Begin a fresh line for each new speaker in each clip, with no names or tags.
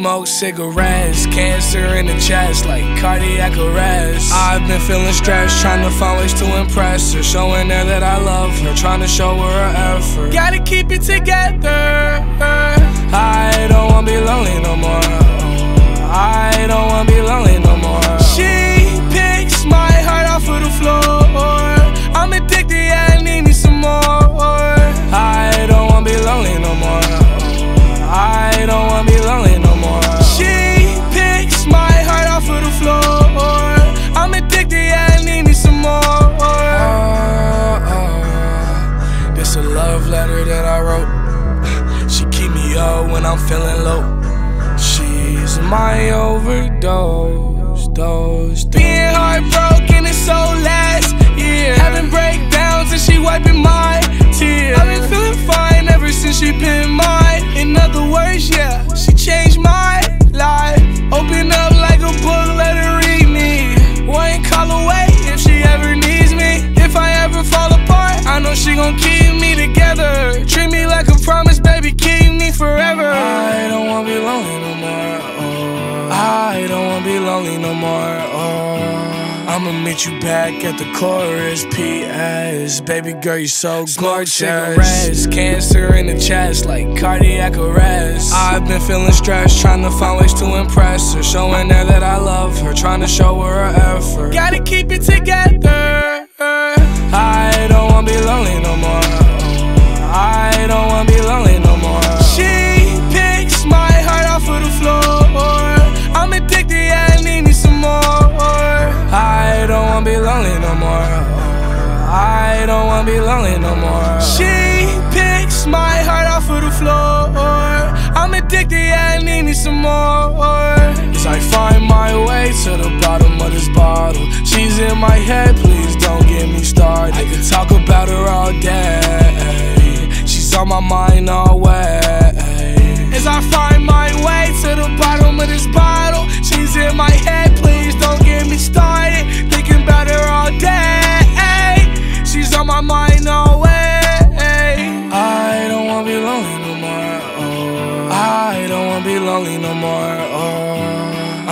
Smoke cigarettes, cancer in the chest, like cardiac arrest. I've been feeling stressed, trying to find ways to impress her, showing her that I love her, trying to show her her effort. Gotta keep it together. I don't wanna be lonely no more. I don't wanna letter that I wrote. She keep me up when I'm feeling low. She's my overdose, dose. Being heartbroken is so last year. Having breakdowns lonely no more. Oh. I'ma meet you back at the chorus. P.S. Baby girl, you so gorgeous. Cigarettes, cancer in the chest, like cardiac arrest. I've been feeling stressed, trying to find ways to impress her, showing her that I love her, trying to show her her effort. Gotta keep it together. Wanna be lonely no more. I don't wanna be lonely no more. She picks my heart off of the floor. I'm addicted, yeah, I need me some more. As I find my way to the bottom of this bottle, she's in my head, please don't get me started. I could talk about her all day. She's on my mind always. As I find my way to the bottom of this bottle, she's in my head, please don't get be lonely no more. Oh.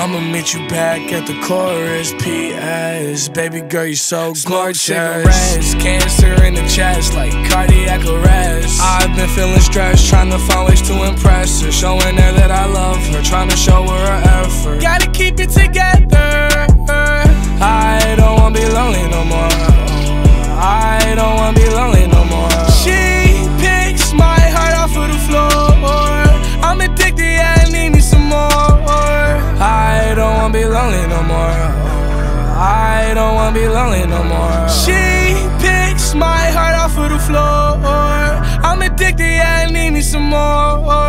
I'ma meet you back at the chorus. P.S. Baby girl, you so gorgeous. Cigarettes, cancer in the chest, like cardiac arrest. I've been feeling stressed, trying to find ways to impress her, showing her that I love her, trying to show her her effort. Gotta keep it lonely no more. I don't wanna be lonely no more. She picks my heart off of the floor. I'm addicted, yeah, I need me some more.